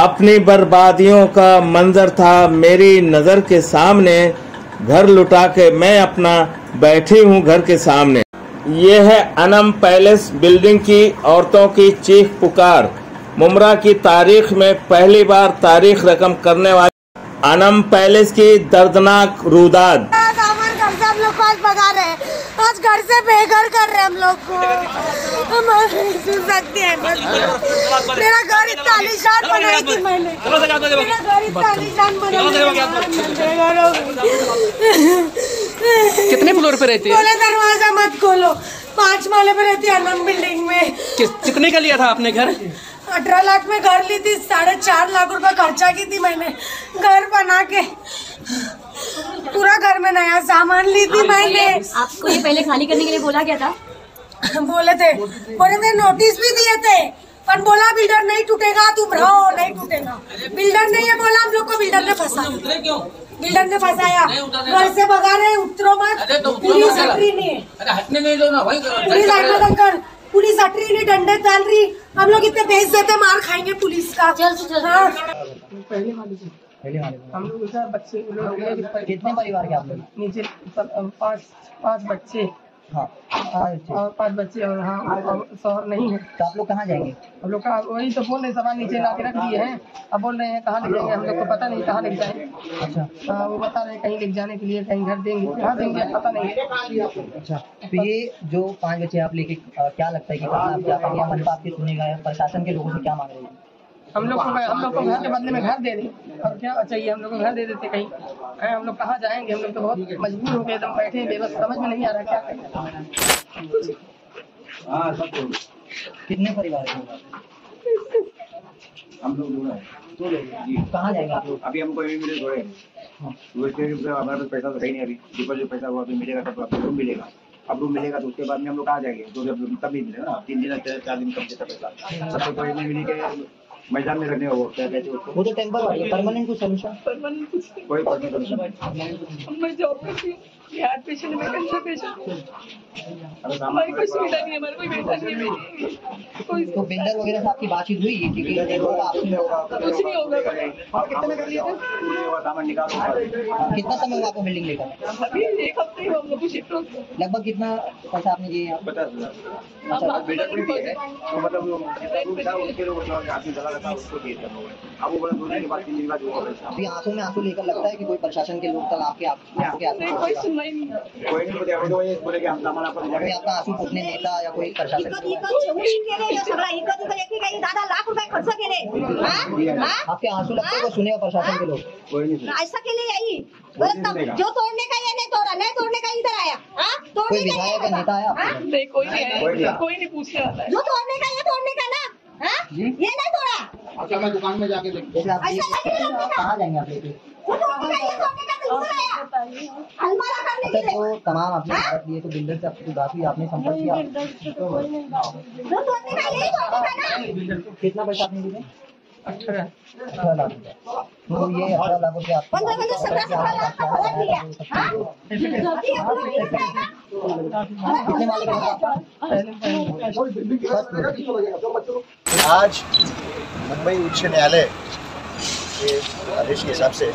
अपनी बर्बादियों का मंजर था मेरी नज़र के सामने। घर लुटा के मैं अपना बैठी हूँ घर के सामने। ये है अनम पैलेस बिल्डिंग की औरतों की चीख पुकार। मुमरा की तारीख में पहली बार तारीख रकम करने वाली अनम पैलेस की दर्दनाक रुदाद सामान घर से हम लोग को आज भगा रहे हैं आज घर से बेघर कर रहे हम लोग को। हम सुन सकते हैं मेरा घर इतना आलीशान बनाई थी मैंने। मेरा घर इतना आलीशान बनाई कितने फ्लोर पे रहती है? बोले दरवाज़ा मत खोलो। पाँच माले पे रहती है अनम बिल्डिंग में। किस कितने का लिया था आपने घर? अठारह लाख में घर ली थी साढ़े चार लाख रुपए खर्चा की थी मैंने। घर बना के। पूरा घर में नया सामान ली थी मैंने। आपको ये पहले खाली करने के लिए बोला क्या था? बोले थे बोले थे नोटिस भी दिए थे पर बोला बिल्डर नहीं टूटेगा तुम रहो नहीं टूटेगा। बिल्डर ने ये बोला हम लोग को बिल्डर ने फंसाया बिल्डर ने फंसाया। घर से भगा रहे उतरो मत। पुलिस है। हटने दो ना पुलिस हट पुलिस हट रही नहीं डंडे चल रही। हम लोग इतने भेज देते मार खाएँगे पुलिस का। चल चल। हाँ। हम लोग सर बच्चे लोग कितने परिवार के आप लोग? नीचे पाँच पाँच बच्चे। हाँ और पाँच बच्चे और हाँ शहर नहीं है। तो आप लोग कहाँ जाएँगे? हम लोग का वही तो बोल रहे सामान नीचे ला के रख दिए हैं। अब बोल रहे हैं कहाँ ले जाएँगे? हम लोग को पता नहीं कहाँ ले जाएँगे। अच्छा। हाँ वो बता रहे हैं कहीं ले जाने के लिए कहीं घर देंगे। कहाँ देंगे? पता नहीं। अच्छा तो ये जो पाँच बच्चे आप लेके क्या लगता है कि आप पाएँगे? मन तो आपकी सुनेगा प्रशासन के लोगों से क्या मांग रहे हैं? हम लोग को हम लोग को घर के बदले में घर दे दें। और क्या चाहिए? हम लोग को घर दे देते कहीं। हैं, हम लोग कहाँ जाएँगे? हम लोग तो बहुत मजबूर हो गए एकदम बैठे हैं बेबस समझ में नहीं आ रहा क्या करें। कितने परिवार हम लोग दो हैं। कहाँ जाएँगे आप लोग? अभी हमको मिले थोड़े। हमारे पास पैसा तो है नहीं अभी। ऊपर जो पैसा वो अभी मिलेगा तब तो आपको रूम मिलेगा। अब रूम मिलेगा तो उसके बाद में हम लोग कहाँ जाएँगे? तो जब तब नहीं मिलेगा ना। तीन दिन चार दिन कब देता पैसा। सब तो नहीं मिली के मैदान में रखने वो क्या कहते हैं। वो तो टेम्पर परमानेंट कोई सोल्यूशन कोई परमिशन मैं जॉब करती हूँ यार पेशेंट में कैंसर पेशेंट हमारी कोई सुविधा नहीं है हमारा कोई बेटा नहीं है कोई तो बिल्डर वगैरह से आपकी बातचीत हुई लोग कुछ नहीं होगा आप कितने कर लिए थे? पूरे वो सामान निकालो। कितना समय हुआ आपको बिल्डिंग लेकर? अभी एक हफ़्ते ही हम लोग को शिफ्ट हो लगभग कितना पैसा आपने दिए पचास भी है। तो मतलब लोग लोगों के के अभी आँसू में आँसू लेकर लगता है कि कोई प्रशासन के लोग तक आपके आप- आपके कोई सुनवाई नहीं। कोई नहीं बोले तो बोले कि हम सामान आपको ले कोई जाएँगे आपका आँसू पुसने नेता या कोई प्रशासन केले हे हा? हा? आपके आँसू लगते हैं वो सुनेगा प्रशासन के लोग? कोई नहीं सुना। ऐसा केले यही। जो तोड़ने का ये नहीं तोड़ा नहीं तोड़ने का इधर आया। हाँ? कोई तोड़ने का विधायक नहीं नेता आया? हाँ? नहीं कोई नहीं कोई नहीं पूछने आता जो तोड़ने का ये तोड़ने का ना। हाँ? ये नहीं तोड़ा। अच्छा मैं दुकान में जाके देखता ऐसा। कहाँ जाएँगे आप तो अच्छा जो तमाम आपने भारत लिए तो बिल्डर से हुई आपने संपर्क किया कितना पैसा आपने दिया अठारह लाख रुपए तो ये अठारह लाख रुपए आप पंद्रह पंद्रह सत्रह सत्रह लाख का भवन लिया? ये अपना नहीं करेगा। कितने माले का आज मुंबई उच्च न्यायालय के आदेश के हिसाब से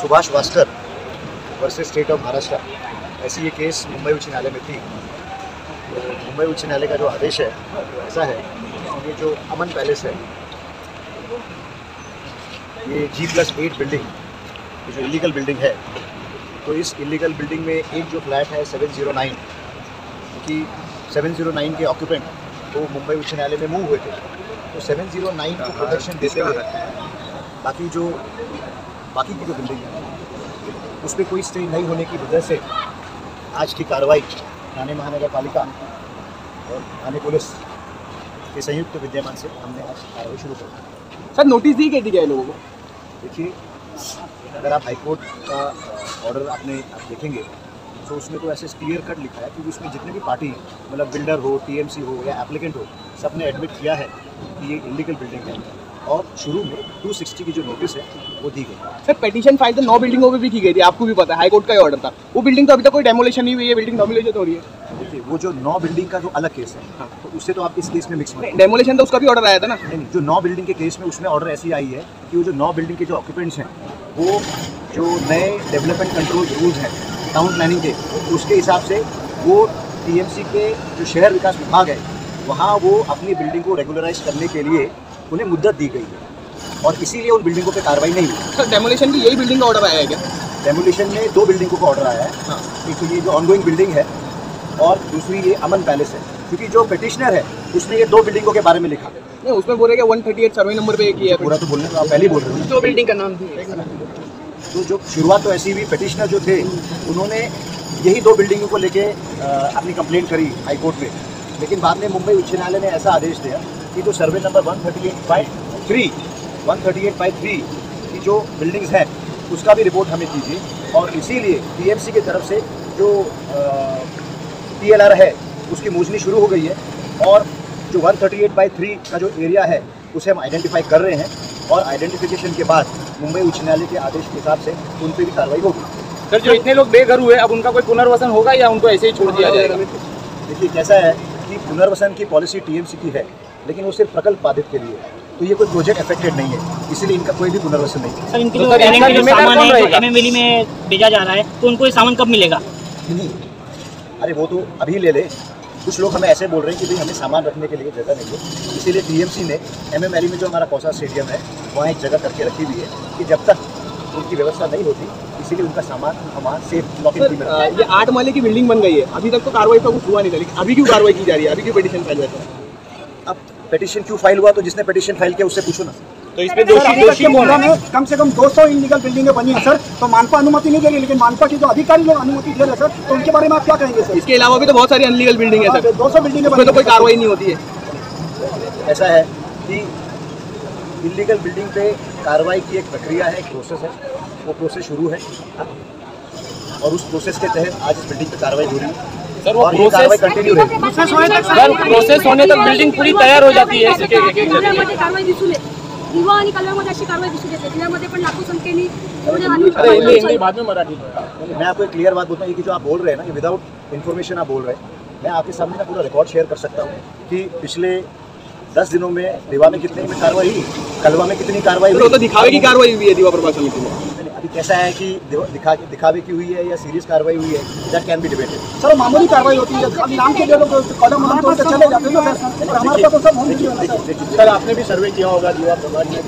Subhash Waskar versus state of Maharashtra ऐसी ये केस मुंबई उच्च न्यायालय में थी। तो मुंबई उच्च न्यायालय का जो आदेश है, वो ऐसा है ये जो अमन पैलेस है, ये जी प्लस एट बिल्डिंग जो इलीगल बिल्डिंग है तो इस इलीगल बिल्डिंग में एक जो फ्लैट है सेवन ज़ीरो नाइन कि 709 के ऑक्यूपेंट वो तो मुंबई उच्च न्यायालय में मूव हुए थे। तो 709 को प्रोटेक्शन देते हुए, बाकी जो बाकी की जो बिल्डिंग है उस पर कोई स्टे नहीं होने की वजह से आज की कार्रवाई थाने महानगर पालिका और थाने पुलिस के संयुक्त तो विद्यमान से हमने आज कार्रवाई शुरू कर सर नोटिस दी कैसी गए लोगों को? देखिए अगर आप हाईकोर्ट का ऑर्डर आपने आप देखेंगे तो उसमें तो ऐसे क्लियर कट लिखा है क्योंकि उसमें जितने भी पार्टी हैं मतलब बिल्डर हो टीएमसी हो या एप्लीकेंट हो सबने एडमिट किया है कि ये इलीगल बिल्डिंग है। और शुरू में 260 की जो नोटिस है वो दी गई। सर पिटीशन फ़ाइल तो नौ बिल्डिंगों पे भी की गई थी आपको भी पता है हाई कोर्ट का ही ऑर्डर था। वो बिल्डिंग तो अभी तक कोई डेमोलेशन नहीं हुई है बिल्डिंग डोमिलेशन हो रही है। देखिए वो जो नौ बिल्डिंग का जो अलग केस है तो उससे तो आप इस केस में मिक्स मत डेमोलेशन तो उसका भी ऑर्डर आया था ना। नहीं नहीं, जो नौ बिल्डिंग के केस में उसमें ऑर्डर ऐसी आई है कि वो जो नौ बिल्डिंग के जो ऑक्यूपेंट्स हैं वो जो नए डेवलपमेंट कंट्रोल रूल्स हैं टाउन प्लानिंग के उसके हिसाब से वो टीएमसी के जो शहर विकास विभाग है वहाँ वो अपनी बिल्डिंग को रेगुलराइज करने के लिए उन्हें मुद्दत दी गई है और इसीलिए उन बिल्डिंगों पर कार्रवाई नहीं हुई। सर डेमोलेशन की यही बिल्डिंग का ऑर्डर आया है क्या? डेमोलेशन में दो बिल्डिंगों का ऑर्डर आया है। एक तो ये जो ऑनगोइंग बिल्डिंग है और दूसरी ये अमन पैलेस है। क्योंकि जो पिटिशनर है उसने ये दो बिल्डिंगों के बारे में लिखा। नहीं उसमें बोल रहे one thirty eight survey number पे किया है पूरा तो बोलने तो आप पहले ही बोल रहे हो। दो बिल्डिंग का नाम तो जो शुरुआत तो ऐसी हुई पिटिशनर जो थे उन्होंने यही दो बिल्डिंगों को लेके अपनी कंप्लेंट करी हाईकोर्ट में। लेकिन बाद में मुंबई उच्च न्यायालय ने ऐसा आदेश दिया कि जो survey number one thirty eight by three one thirty eight by three की जो बिल्डिंग्स हैं उसका भी रिपोर्ट हमें दीजिए और इसीलिए टीएमसी की तरफ़ से जो टीएलआर है उसकी मोजनी शुरू हो गई है। और जो 138 बाई थ्री का जो एरिया है उसे हम आइडेंटिफाई कर रहे हैं। और आइडेंटिफिकेशन के बाद मुंबई उच्च न्यायालय के आदेश के हिसाब से उन पर भी कार्रवाई होगी। सर जो इतने लोग बेघर हुए अब उनका कोई पुनर्वसन होगा या उनको ऐसे ही छोड़ दिया जाएगा? देखिए कैसा है कि पुनर्वसन की पॉलिसी टीएमसी की है। लेकिन वो सिर्फ़ प्रकल्प बाधित के लिए तो ये कोई प्रोजेक्ट अफेक्टेड नहीं है। इसीलिए इनका कोई भी पुनर्वसन नहीं। है सर इनकी तो जो सामान है रहेगा? में भेजा जा रहा है तो उनको ये सामान कब मिलेगा? नहीं। अरे वो तो अभी ले ले। कुछ लोग हमें ऐसे बोल रहे हैं कि भाई हमें सामान रखने के लिए जगह नहीं है। इसीलिए टीएमसी ने एमएमएलई में जो हमारा कौसा स्टेडियम है वहाँ एक जगह करके रखी हुई है कि जब तक उनकी व्यवस्था नहीं होती इसीलिए उनका सामान हम वहाँ सेफ़ लॉक इन में ये आठ माले की बिल्डिंग बन गई है। अभी तक तो कार्रवाई का कुछ हुआ नहीं था लेकिन अभी क्यों कार्रवाई की जा रही है? अभी क्यों पिटीशन फ़ाइल हुआ है हैं पिटिशन क्यों फ़ाइल हुआ? तो जिसने पिटिशन फ़ाइल किया उससे पूछो ना। तो इस पे सर, दोषी है। में कम से कम 200 इलीगल बिल्डिंगें बनी है सर। तो मानपा अनुमति नहीं दे रही लेकिन मानपा की जो अधिकारी लोग अनुमति दे रहे हैं सर तो उनके बारे में आप क्या कहेंगे सर? इसके अलावा भी तो बहुत सारी अनलीगल बिल्डिंग है सर। दो सौ बिल्डिंगें तो कोई कार्रवाई नहीं होती है। ऐसा है कि इलीगल बिल्डिंग पे कार्रवाई की एक प्रक्रिया है एक प्रोसेस है। वो प्रोसेस शुरू है। और उस प्रोसेस के तहत आज इस बिल्डिंग पे कार्रवाई हो रही है। सर, वो कंटिन्यू रहेगी प्रोसेस होने तक सर प्रोसेस होने तक बिल्डिंग पूरी तयार हो जाती है। एक- एक- एक- एक- कल्याणमध्ये कारवाई दिसून येते दिवा आणि कल्याणमध्ये अशी कारवाई दिसून येते जिल्ह्यामध्ये पण लाखो संख्येने एवढे अरे हिंदी हिंदी आणि बाद में मराठी मैं आपको एक क्लियर बात बोलता हूँ कि जो आप बोल रहे हैं ना ये विदाउट इन्फॉर्मेशन आप बोल रहे हैं मैं आपके सामने ना पूरा रिकॉर्ड शेयर कर सकता हूँ कि पिछले दस दिनों में देवा में कितनी में कार्रवाई हुई कलवा में कितनी कार्रवाई हुई तो दिखावे की कार्रवाई हुई है दीवा प्रभा समिति में। अभी कैसा है कि दिखा दिखावे की हुई है या सीरियस कार्रवाई हुई है that can be debated sir मामूली कार्रवाई होती है। अब नाम के लिए लोग कदम के चले जाते हैं। हमारे तो सब होने चाहिए। सर सर आपने भी सर्वे किया होगा दीवा प्रभाग ने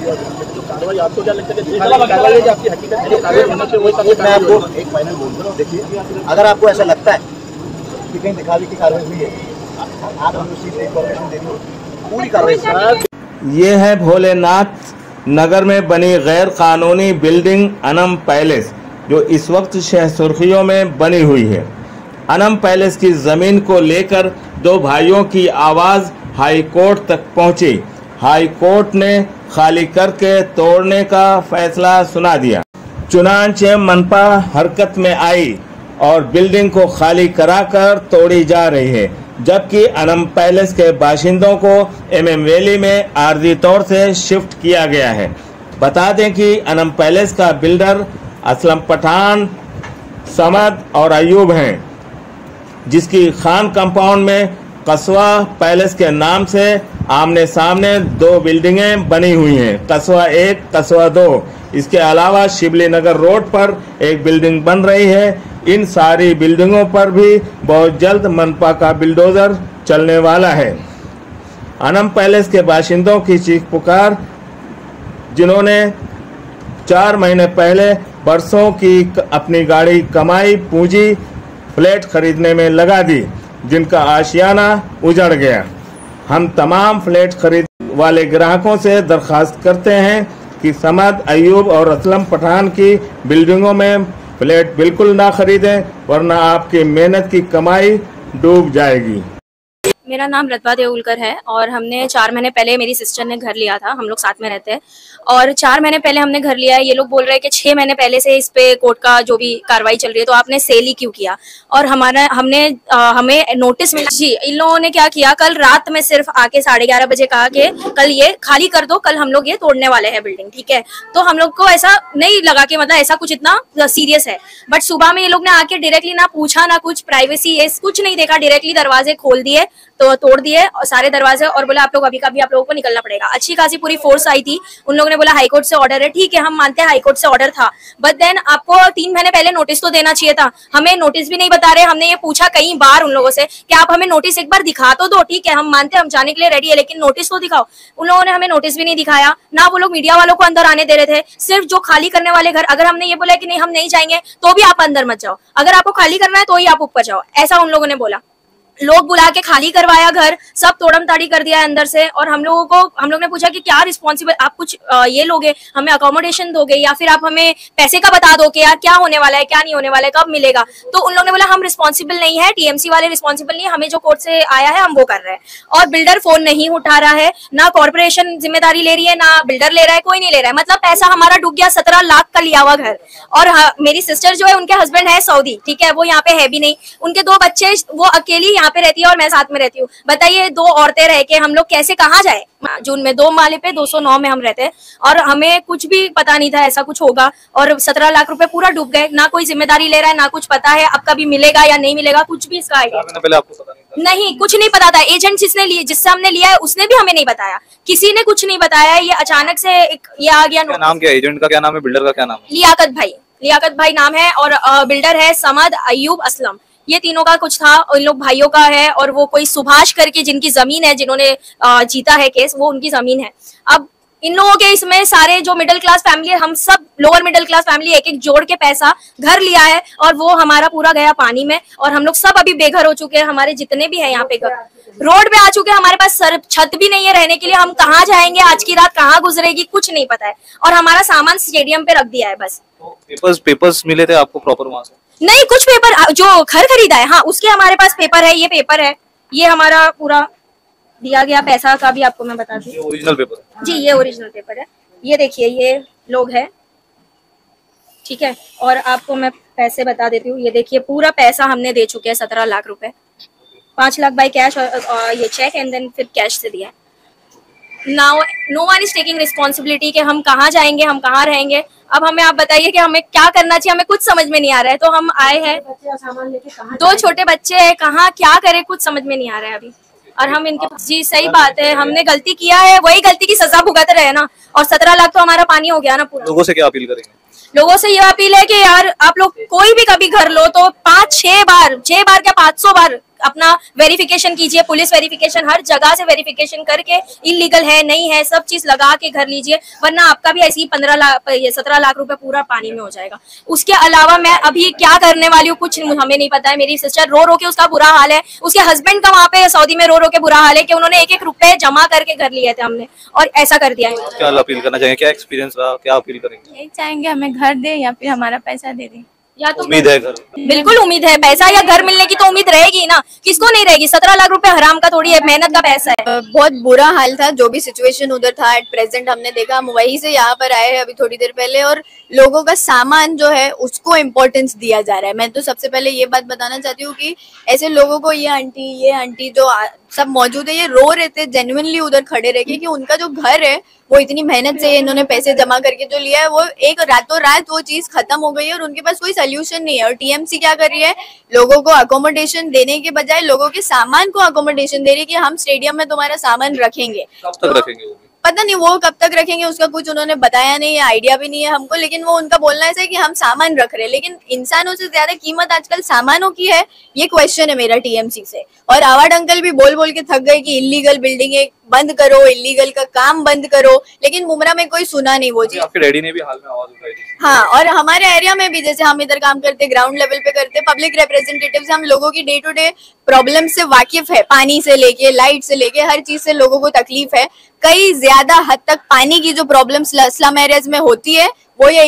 तो कार्रवाई आपको क्या लगता है कि कार्रवाई कि आपकी हकीकत में जो कार्रवाई होना चाहिए वही मैं आपको एक फाइनल बोल रहा देखिए अगर आपको ऐसा लगता है कि कहीं दिखावे की कार्रवाई हुई है आप हमें उसी पूरी कार्रवाई ये है भोलेनाथ नगर में बनी गैर कानूनी बिल्डिंग अनम पैलेस, जो इस वक्त शह सुर्खियों में बनी हुई है। अनम पैलेस की ज़मीन को लेकर दो भाइयों की आवाज़ हाई कोर्ट तक पहुँची। हाई कोर्ट ने खाली करके तोड़ने का फैसला सुना दिया। चुनांचे मनपा हरकत में आई और बिल्डिंग को खाली कराकर तोड़ी जा रही है। जबकि अनम पैलेस के बाशिंदों को एमएम वैली में आर्जी तौर से शिफ्ट किया गया है। बता दें कि अनम पैलेस का बिल्डर असलम पठान समद और अयूब हैं, जिसकी खान कंपाउंड में कस्बा पैलेस के नाम से आमने सामने दो बिल्डिंगें बनी हुई हैं कस्बा एक कस्बा दो। इसके अलावा शिवली नगर रोड पर एक बिल्डिंग बन रही है इन सारी बिल्डिंगों पर भी बहुत जल्द मनपा का बिल्डोजर चलने वाला है। अनम पैलेस के बाशिंदों की चीख पुकार, जिन्होंने चार महीने पहले बरसों की अपनी गाड़ी कमाई, पूंजी, फ्लैट खरीदने में लगा दी, जिनका आशियाना उजड़ गया। हम तमाम फ्लैट खरीद वाले ग्राहकों से दरखास्त करते हैं कि समद, अयूब और असलम पठान की बिल्डिंगों में फ्लैट बिल्कुल ना खरीदें वरना आपकी मेहनत की कमाई डूब जाएगी। मेरा नाम रतबा देउलकर है और हमने चार महीने पहले मेरी सिस्टर ने घर लिया था हम लोग साथ में रहते हैं। और चार महीने पहले हमने घर लिया है ये लोग बोल रहे हैं कि छह महीने पहले से इस पे कोर्ट का जो भी कार्रवाई चल रही है तो आपने सेल ही क्यों किया? और हमारा हमने आ, हमें नोटिस मिला जी इन लोगों ने क्या किया कल रात में सिर्फ़ आके साढ़े ग्यारह बजे कहा कि कल ये खाली कर दो कल हम लोग ये तोड़ने वाले हैं बिल्डिंग ठीक है? तो हम लोग को ऐसा नहीं लगा कि मतलब ऐसा कुछ इतना सीरियस है। बट सुबह में ये लोग ने आके डायरेक्टली ना पूछा ना कुछ प्राइवेसी कुछ नहीं देखा डायरेक्टली दरवाजे खोल दिए तो तोड़ दिए और सारे दरवाजे और बोला, आप लोग अभी कभी आप लोगों को निकलना पड़ेगा। अच्छी खासी पूरी फोर्स आई थी। उन लोगों ने बोला हाईकोर्ट से ऑर्डर है। ठीक है, हम मानते हैं हाईकोर्ट से ऑर्डर था। बट देन आपको तीन महीने पहले नोटिस तो देना चाहिए था। हमें नोटिस भी नहीं बता रहे, हमने ये पूछा कई बार उन लोगों से कि आप हमें नोटिस एक बार दिखा तो दो? ठीक है, हम मानते हैं, हम जाने के लिए रेडी है, लेकिन नोटिस तो दिखाओ। उन लोगों ने हमें नोटिस भी नहीं दिखाया। ना वो लोग मीडिया वालों को अंदर आने दे रहे थे। सिर्फ़ जो खाली करने वाले घर, अगर हमने ये बोला कि नहीं, हम नहीं जाएँगे तो भी आप अंदर मत जाओ। अगर आपको खाली करना है तो ही आप ऊपर जाओ। ऐसा उन लोगों ने बोला। लोग बुला के खाली करवाया घर सब तोड़म ताड़ी कर दिया अंदर से और हम लोगों को हम लोग ने पूछा कि क्या रिस्पॉन्सिबल आप कुछ आ, ये लोगे हमें अकोमोडेशन दोगे या फिर आप हमें पैसे का बता दो कि यार क्या होने वाला है क्या नहीं होने वाला है कब मिलेगा? तो उन लोगों ने बोला हम रिस्पॉन्सिबल नहीं है टीएमसी वाले रिस्पॉन्सिबल नहीं हमें जो कोर्ट से आया है हम वो कर रहे हैं। और बिल्डर फ़ोन नहीं उठा रहा है ना कॉर्पोरेशन ज़िम्मेदारी ले रही है ना बिल्डर ले रहा है कोई नहीं ले रहा है। मतलब पैसा हमारा डूब गया सत्रह लाख का लिया हुआ घर। और हाँ, मेरी सिस्टर जो है उनके हस्बैंड है सऊदी ठीक है वो यहाँ पे है भी नहीं। उनके दो बच्चे वो अकेली यहाँ पे रहती है और मैं साथ में रहती हूँ। बताइए दो औरतें रह के हम लोग कैसे कहाँ जाए? जून में दो माले पे 209 में हम रहते हैं। और हमें कुछ भी पता नहीं था ऐसा कुछ होगा। और सत्रह लाख रुपए पूरा डूब गए। ना कोई ज़िम्मेदारी ले रहा है ना कुछ पता है अब कभी मिलेगा या नहीं मिलेगा कुछ भी इसका आइडिया पता नहीं नहीं कुछ नहीं पता था। एजेंट जिसने लिए जिससे हमने लिया है उसने भी हमें नहीं बताया। किसी ने कुछ नहीं बताया। ये अचानक से एक ये आ गया क्या नाम क्या एजेंट का क्या नाम है? बिल्डर का क्या नाम है? लियाकत भाई। लियाकत भाई नाम है और बिल्डर है समद अयूब असलम। ये तीनों का कुछ था इन लोग भाइयों का है, और वो कोई सुभाष करके जिनकी ज़मीन है, जिन्होंने जीता है केस, वो उनकी ज़मीन है। अब इन लोगों के इसमें सारे जो मिडिल क्लास फैमिली है, हम सब लोअर मिडिल क्लास फैमिली एक एक जोड़ के पैसा घर लिया है, और वो हमारा पूरा गया पानी में, और हम लोग सब अभी बेघर हो चुके हैं, हमारे जितने भी है यहाँ पे घर। रोड पे आ चुके हैं, हमारे पास सर, छत भी नहीं है रहने के लिए, हम कहाँ जाएँगे, आज की रात कहाँ गुजरेगी, कुछ नहीं पता है। और हमारा सामान स्टेडियम पे रख दिया है बस। पेपर्स पेपर्स मिले थे आपको प्रॉपर वहाँ से? नहीं कुछ पेपर जो घर खरीदा है हाँ उसके हमारे पास पेपर है ये पेपर है। ये हमारा पूरा दिया गया पैसा का भी आपको मैं बता दूँ। ओरिजिनल पेपर जी ये ओरिजिनल पेपर है। ये देखिए ये लोग है। ठीक है और आपको मैं पैसे बता देती हूँ। ये देखिए पूरा पैसा हमने दे चुके हैं सत्रह लाख रुपए। पाँच लाख बाई कैश और, और ये चेक एंड देन फिर कैश से दिया now no one is taking responsibility कि हम कहाँ जाएँगे हम कहाँ रहेंगे। अब हमें आप बताइए कि हमें क्या करना चाहिए हमें कुछ समझ में नहीं आ रहा है। तो हम आए हैं। दो छोटे बच्चे हैं कहाँ क्या करें कुछ समझ में नहीं आ रहा है अभी। और हम इनके जी सही बात है हमने गलती किया है वही गलती की सजा भुगत रहे हैं ना। और सत्रह लाख तो हमारा पानी हो गया ना पूरा। लोगों से क्या अपील करेंगे? लोगों से ये अपील है कि यार आप लोग कोई भी कभी घर लो तो पाँच छह बार छह बार क्या पाँच सौ बार अपना वेरिफिकेशन कीजिए पुलिस वेरिफिकेशन हर जगह से वेरिफिकेशन करके इलीगल है नहीं है सब चीज़ लगा के घर लीजिए वरना आपका भी ऐसे ही पंद्रह लाख सत्रह लाख रुपए पूरा पानी में हो जाएगा। उसके अलावा मैं अभी क्या करने वाली हूँ कुछ हमें नहीं पता है मेरी सिस्टर रो रो के उसका बुरा हाल है। उसके हस्बैंड का वहाँ पे सऊदी में रो रो के बुरा हाल है कि उन्होंने एक एक रुपए जमा करके घर लिए थे हमने और ऐसा कर दिया है। क्या अपील करना चाहेंगे? क्या एक्सपीरियंस रहा? क्या अपील करेंगे? यही चाहेंगे हमें घर दे या फिर हमारा पैसा दे दे। या तो उम्मीद है घर बिल्कुल उम्मीद है पैसा या घर मिलने की तो उम्मीद रहेगी ना। किसको नहीं रहेगी? सत्रह लाख रुपए हराम का थोड़ी है मेहनत का पैसा है। बहुत बुरा हाल था जो भी सिचुएशन उधर था एट प्रेजेंट हमने देखा हम वहीं से यहाँ पर आए हैं अभी थोड़ी देर पहले और लोगों का सामान जो है उसको इम्पोर्टेंस दिया जा रहा है। मैं तो सबसे पहले ये बात बताना चाहती हूँ की ऐसे लोगों को ये आंटी ये आंटी जो सब मौजूद है ये रो रहे थे जेन्युनली उधर खड़े रह के कि उनका जो घर है वो इतनी मेहनत से इन्होंने पैसे जमा करके जो लिया है वो एक रातों रात वो चीज़ खत्म हो गई है और उनके पास कोई सोल्यूशन नहीं है। और टीएमसी क्या कर रही है? लोगों को अकोमोडेशन देने के बजाय लोगों के सामान को अकोमोडेशन दे रही है कि हम स्टेडियम में तुम्हारा सामान रखेंगे। कब तक रखेंगे पता नहीं वो कब तक रखेंगे उसका कुछ उन्होंने बताया नहीं है आइडिया भी नहीं है हमको लेकिन वो उनका बोलना ऐसा है कि हम सामान रख रहे हैं। लेकिन इंसानों से ज़्यादा कीमत आजकल सामानों की है ये क्वेश्चन है मेरा टीएमसी से। और आवाड अंकल भी बोल बोल के थक गए कि इलीगल बिल्डिंग बंद करो इलीगल का काम बंद करो लेकिन मुमरा में कोई सुना नहीं वो चीज़। आपके डैडी ने भी हाल में आवाज़ उठाई हाँ और हमारे एरिया में भी जैसे हम इधर काम करते ग्राउंड लेवल पे करते पब्लिक रिप्रेजेंटेटिव हम लोगों की डे टू डे प्रॉब्लम से वाकिफ है पानी से लेके लाइट से लेके हर चीज़ से लोगों को तकलीफ़ है। कई ज़्यादा हद तक पानी की जो प्रॉब्लम स्लम एरियाज़ में होती है, वो ये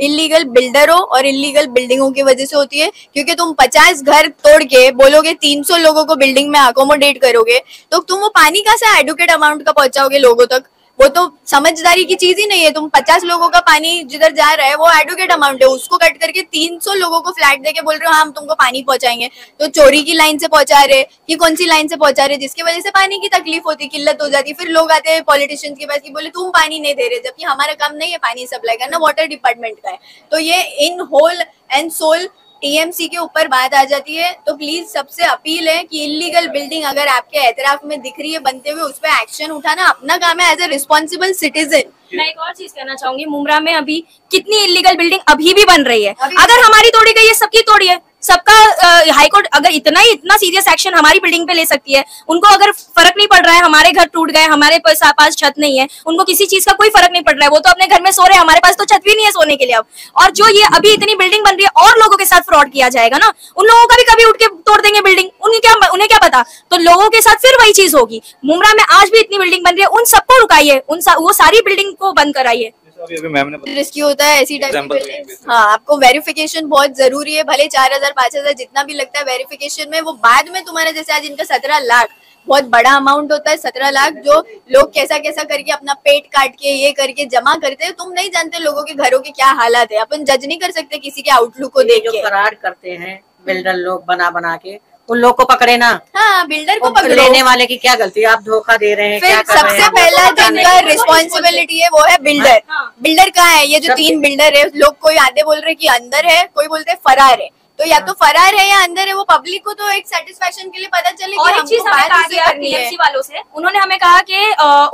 इलीगल बिल्डरों और इलीगल बिल्डिंगों की वजह से होती है। क्योंकि तुम 50 घर तोड़ के बोलोगे 300 लोगों को बिल्डिंग में अकोमोडेट करोगे तो तुम वो पानी कहाँ से एडुकेट अमाउंट का पहुंचाओगे लोगों तक? वो तो समझदारी की चीज़ ही नहीं है। तुम पचास लोगों का पानी जिधर जा रहा है, वो एडवोकेट अमाउंट है। उसको कट करके तीन सौ लोगों को फ्लैट देके बोल रहे हो हाँ हम तुमको पानी पहुंचाएँगे। तो चोरी की लाइन से पहुँचा रहे, कि कौन सी लाइन से पहुँचा रहे, जिसकी वजह से पानी की तकलीफ़ होती, किल्लत हो जाती। फिर लोग आते हैं पॉलिटिशियंस के पास की बोले, तुम पानी नहीं दे रहे, जबकि हमारा काम नहीं है पानी सप्लाई करना वाटर डिपार्टमेंट का है। तो ये in whole and sole TMC के ऊपर बात आ जाती है तो प्लीज़ सबसे अपील है कि इलीगल बिल्डिंग अगर आपके एतराफ में दिख रही है बनते हुए उस पर एक्शन उठाना अपना काम है एज ए रिस्पॉन्सिबल सिटीजन मैं एक और चीज़ कहना चाहूँगी मुमरा में अभी कितनी इलीगल बिल्डिंग अभी भी बन रही है? अगर हमारी तोड़ी गई है सबकी तोड़ी है। सबका हाईकोर्ट अगर इतना ही, इतना सीरियस एक्शन हमारी बिल्डिंग पे ले सकती है, उनको अगर फ़र्क नहीं पड़ रहा है, हमारे घर टूट गए, हमारे पास छत नहीं है, उनको किसी चीज़ का कोई फ़र्क नहीं पड़ रहा है, वो तो अपने घर में सो रहे हैं, हमारे पास तो छत भी नहीं है सोने के लिए अब। और जो ये अभी इतनी बिल्डिंग बन रही है, और लोगों के साथ फ्रॉड किया जाएगा ना, उन लोगों का भी कभी उठ के तोड़ देंगे बिल्डिंग उन्हें क्या उन्हें क्या पता? तो लोगों के साथ फिर वही चीज़ होगी। मुमरा में आज भी इतनी बिल्डिंग बन रही है, उन सबको रुकाइए, उन वो सारी बिल्डिंग को बंद कराइए। रिस्की होता है ऐसी टाइप की हाँ आपको वेरिफिकेशन बहुत ज़रूरी है भले चार हज़ार पाँच हज़ार जितना भी लगता है वेरिफिकेशन में वो बाद में तुम्हारा जैसे आज इनका सत्रह लाख बहुत बड़ा अमाउंट होता है सत्रह लाख जो लोग कैसा कैसा करके अपना पेट काट के ये करके जमा करते हैं तुम नहीं जानते लोगों के घरों के क्या हालात है। अपन जज नहीं कर सकते किसी के आउटलुक को देख के। करार करते हैं बिल्डर लोग बना बना के उन लोग को पकड़े ना। हाँ बिल्डर को पकड़ो। लेने वाले की क्या गलती आप धोखा दे रहे हैं फिर क्या कर सबसे रहे हैं? पहला जिनका रिस्पॉन्सिबिलिटी है वो है बिल्डर हाँ। बिल्डर कहाँ है? ये जो तीन बिल्डर है लोग कोई आधे बोल रहे कि अंदर है कोई बोलते फरार है। तो या तो फरार है या अंदर है वो पब्लिक को तो एक सेटिस्फेक्शन के लिए पता चले और एक चीज़ हमें कहा गया है। वालों से उन्होंने हमें कहा कि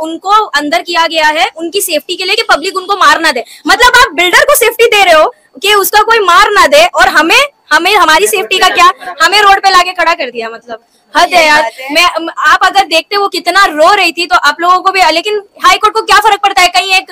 उनको अंदर किया गया है उनकी सेफ्टी के लिए कि पब्लिक उनको मार ना दे। मतलब आप बिल्डर को सेफ्टी दे रहे हो कि उसका कोई मार ना दे और हमें हमें हमारी सेफ्टी का क्या हमें रोड पे लाके खड़ा कर दिया मतलब। हद है यार। मैं आप अगर देखते वो कितना रो रही थी तो आप लोगों को भी लेकिन हाई कोर्ट को क्या फ़र्क पड़ता है? कहीं एक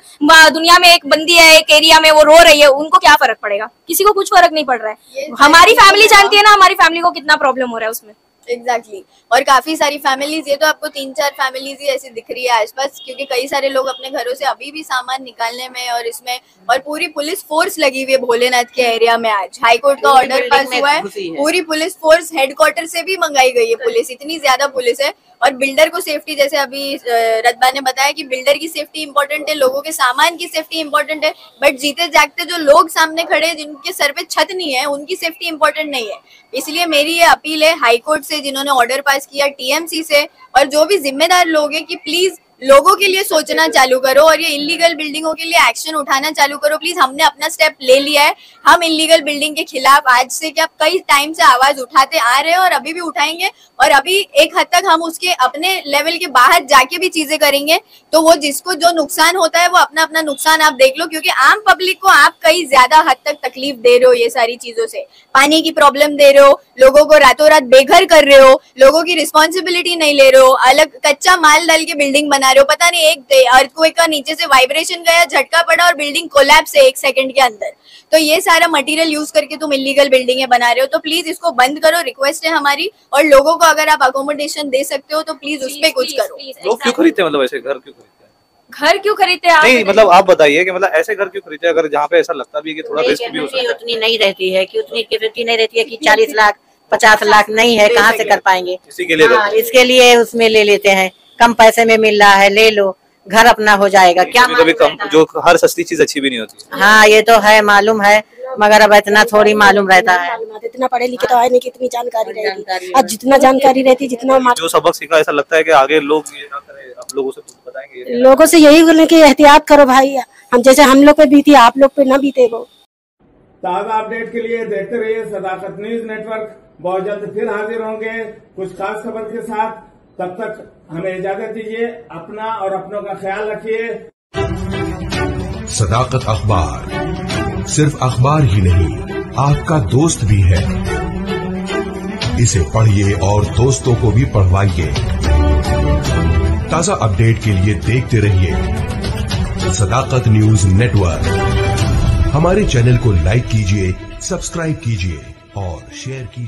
दुनिया में एक बंदी है एक एरिया में वो रो रही है उनको क्या फ़र्क पड़ेगा? किसी को कुछ फ़र्क नहीं पड़ रहा है। हमारी फैमिली जानती है ना हमारी फैमिली को कितना प्रॉब्लम हो रहा है उसमें। Exactly exactly. और काफ़ी सारी फैमिलीज़ ये तो आपको तीन चार फैमिलीज़ ही ऐसी दिख रही है आसपास क्योंकि कई सारे लोग अपने घरों से अभी भी सामान निकालने में और इसमें और पूरी पुलिस फोर्स लगी हुई है भोलेनाथ के एरिया में आज। हाई कोर्ट का ऑर्डर पास हुआ है। पूरी पुलिस फोर्स हेडक्वार्टर से भी मंगाई गई है पुलिस इतनी ज़्यादा पुलिस है। और बिल्डर को सेफ्टी जैसे अभी रतबा ने बताया कि बिल्डर की सेफ्टी इंपॉर्टेंट है लोगों के सामान की सेफ्टी इंपॉर्टेंट है बट जीते जागते जो लोग सामने खड़े हैं जिनके सर पे छत नहीं है उनकी सेफ्टी इंपॉर्टेंट नहीं है। इसलिए मेरी ये अपील है हाईकोर्ट से जिन्होंने ऑर्डर पास किया टीएमसी से और जो भी जिम्मेदार लोग हैं कि प्लीज़ लोगों के लिए सोचना चालू करो और ये इलीगल बिल्डिंगों के लिए एक्शन उठाना चालू करो। प्लीज़ हमने अपना स्टेप ले लिया है। हम इलीगल बिल्डिंग के खिलाफ आज से क्या कई टाइम से आवाज़ उठाते आ रहे हैं और अभी भी उठाएँगे और अभी एक हद तक हम उसके अपने लेवल के बाहर जाके भी चीज़ें करेंगे। तो वो जिसको जो नुकसान होता है, वो अपना अपना नुकसान आप देख लो, क्योंकि आम पब्लिक को आप कई ज़्यादा हद तक तकलीफ़ दे रहे हो ये सारी चीज़ों से। पानी की प्रॉब्लम दे रहे हो, लोगों को रातों रात बेघर कर रहे हो, लोगों की रिस्पॉन्सिबिलिटी नहीं ले रहे हो, अलग कच्चा माल डाल के बिल्डिंग बना रहे हो पता नहीं एक अर्थक्वेक का नीचे से वाइब्रेशन गया झटका पड़ा और बिल्डिंग कोलैप्स है एक सेकंड के अंदर। तो ये सारा मटेरियल यूज़ करके तुम इलीगल बिल्डिंगे बना रहे हो तो प्लीज़ इसको बंद करो रिक्वेस्ट है हमारी और लोगों को अगर आप अकोमोडेशन दे सकते हो तो प्लीज़ उस पर कुछ करो। लोग क्यों खरीदते मतलब ऐसे घर क्यों खरीदते हैं? घर क्यों खरीदते हैं आप? नहीं मतलब आप बताइए कि मतलब ऐसे घर क्यों खरीदते हैं? अगर जहाँ पे ऐसा लगता भी है कि थोड़ा रिस्क भी हो सकता है। उतनी नहीं रहती है कि उतनी कैपेसिटी नहीं रहती है कि चालीस लाख पचास लाख नहीं है कहाँ से कर पाएँगे? इसी के लिए हाँ, हैं। इसके लिए उसमें ले लेते हैं। कम पैसे में मिल रहा है ले लो घर अपना हो जाएगा। क्या कभी कभी कम जो हर सस्ती चीज़ अच्छी भी नहीं होती। हाँ ये तो है मालूम है मगर अब इतना थोड़ी मालूम रहता है। इतना पढ़े लिखे तो है। नहीं कि इतनी जानकारी रहेगी। जितना जानकारी रहती जितना जो सबक सीखा ऐसा लगता है कि आगे लोग ये ना करें लोगों से बताएँगे? लोगों से यही बोले कि एहतियात करो भाई। हम जैसे हम लोग पे बीती आप लोग पे ना बीते वो। ताज़ा अपडेट के लिए देखते रहिए सदाकत न्यूज़ नेटवर्क। बहुत जल्द फिर हाजिर होंगे। कुछ खास खबर के साथ तब तक हमें इजाज़त दीजिए, अपना और अपनों का ख्याल रखिए। सदाकत अखबार, सिर्फ़ अखबार ही नहीं, आपका दोस्त भी है। इसे पढ़िए और दोस्तों को भी पढ़वाइए। ताज़ा अपडेट के लिए देखते रहिए। Sadaqat news network. हमारे चैनल को लाइक कीजिए, सब्सक्राइब कीजिए और शेयर कीजिए।